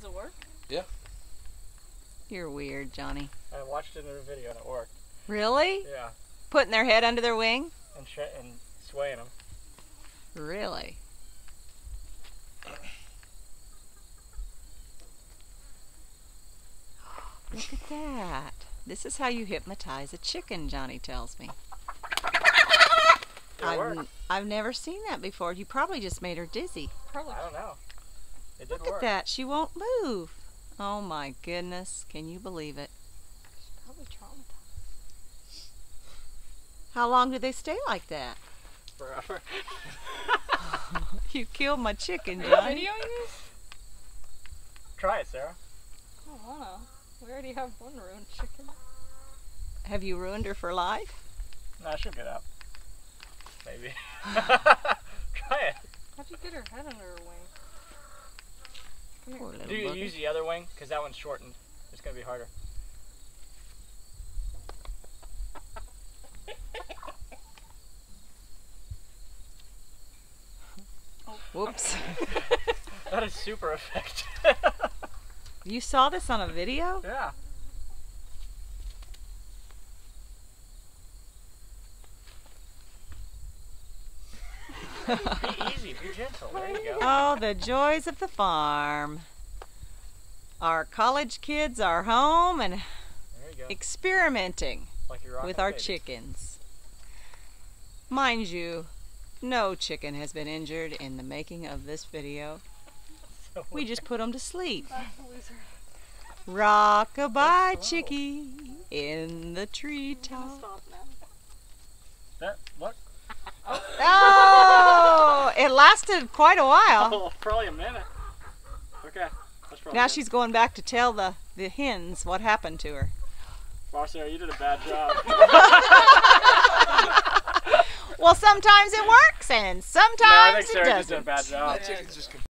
Does it work? Yeah. You're weird, Johnny. I watched it in a video and it worked. Really? Yeah, Putting their head under their wing? and sh- and swaying them. Really? Look at that. This is how you hypnotize a chicken, Johnny tells me. It I've, worked. n- I've never seen that before. You probably just made her dizzy. Probably. I don't know. It did Look at work. that. She won't move. Oh my goodness. Can you believe it? She's probably traumatized. How long do they stay like that? Forever. You killed my chicken, Are you Johnny. Try it, Sarah. I don't wanna. We already have one ruined chicken. Have you ruined her for life? No, she'll get up. Maybe. Try it. How'd you get her head under her wing? Do you bugger. use the other wing? Because that one's shortened. It's gonna be harder. Whoops. That is super effective. you saw this on a video? yeah. be easy, be gentle. There you go. Oh, the joys of the farm. Our college kids are home and There you go. experimenting Like with our baby. chickens. Mind you, no chicken has been injured in the making of this video. So We just put them to sleep. That's. Rock-a-bye That's slow. chickie in the I'm gonna treetop. stop now. There, look. Oh, it lasted quite a while. Oh, probably a minute. Okay. Now good. she's going back to tell the, the hens what happened to her. Wow, Sarah, you did a bad job. Well, sometimes it works and no, I sometimes think it Sarah just did a doesn't. bad job. That chicken's just